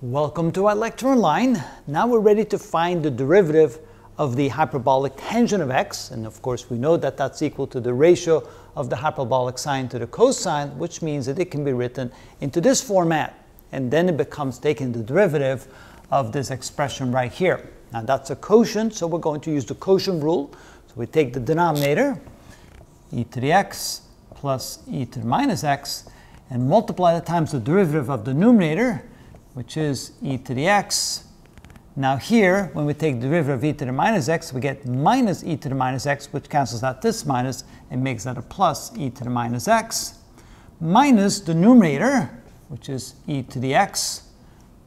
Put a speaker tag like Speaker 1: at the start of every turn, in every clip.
Speaker 1: Welcome to ilectureonline. Now we're ready to find the derivative of the hyperbolic tangent of x, and of course we know that that's equal to the ratio of the hyperbolic sine to the cosine, which means that it can be written into this format, and then it becomes taking the derivative of this expression right here. Now that's a quotient, so we're going to use the quotient rule. So we take the denominator, e to the x plus e to the minus x, and multiply that times the derivative of the numerator, which is e to the x. Now here, when we take the derivative of e to the minus x, we get minus e to the minus x, which cancels out this minus and makes that a plus e to the minus x, minus the numerator, which is e to the x,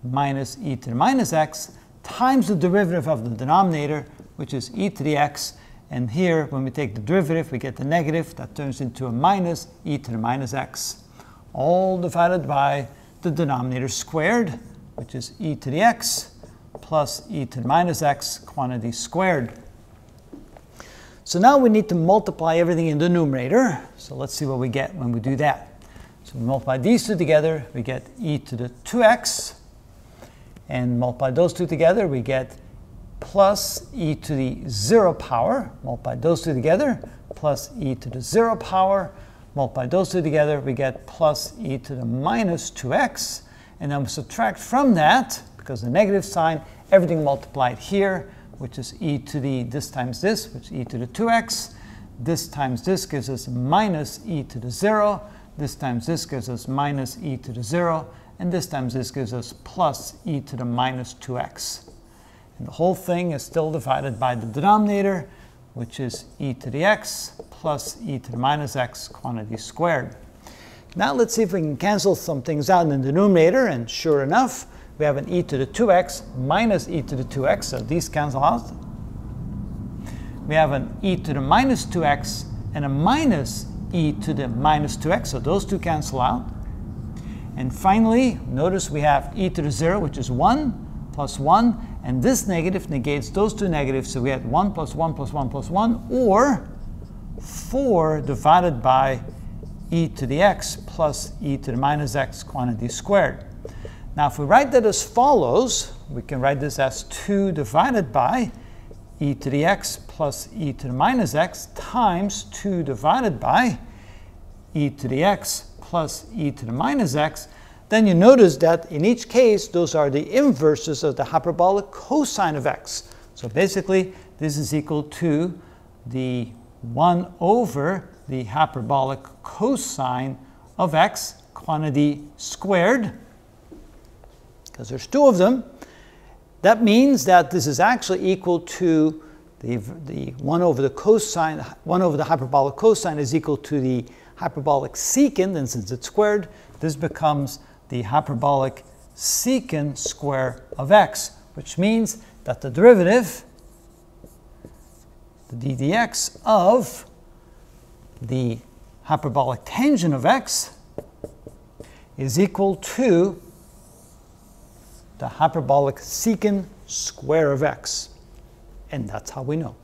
Speaker 1: minus e to the minus x, times the derivative of the denominator, which is e to the x, and here, when we take the derivative, we get the negative, that turns into a minus e to the minus x, all divided by the denominator squared, which is e to the x plus e to the minus x quantity squared. So now we need to multiply everything in the numerator. So let's see what we get when we do that. So we multiply these two together, we get e to the 2x, and multiply those two together, we get plus e to the 0 power, multiply those two together, plus e to the 0 power, Multiply those two together, we get plus e to the minus 2x. And then we subtract from that, because the negative sign, everything multiplied here, which is e to the, this times this, which is e to the 2x. This times this gives us minus e to the 0. This times this gives us minus e to the 0. And this times this gives us plus e to the minus 2x. And the whole thing is still divided by the denominator, which is e to the x plus e to the minus x quantity squared. Now let's see if we can cancel some things out in the numerator, and sure enough, we have an e to the 2x minus e to the 2x, so these cancel out. We have an e to the minus 2x and a minus e to the minus 2x, so those two cancel out. And finally, notice we have e to the 0, which is 1, plus 1, and this negative negates those two negatives, so we had 1 plus 1 plus 1 plus 1, or 4 divided by e to the x plus e to the minus x quantity squared. Now if we write that as follows, we can write this as 2 divided by e to the x plus e to the minus x times 2 divided by e to the x plus e to the minus x then you notice that in each case, those are the inverses of the hyperbolic cosine of x. So basically, this is equal to the 1 over the hyperbolic cosine of x, quantity squared, because there's two of them. That means that this is actually equal to the, the 1 over the cosine, 1 over the hyperbolic cosine is equal to the hyperbolic secant, and since it's squared, this becomes the hyperbolic secant square of x, which means that the derivative, the d dx of the hyperbolic tangent of x is equal to the hyperbolic secant square of x. And that's how we know.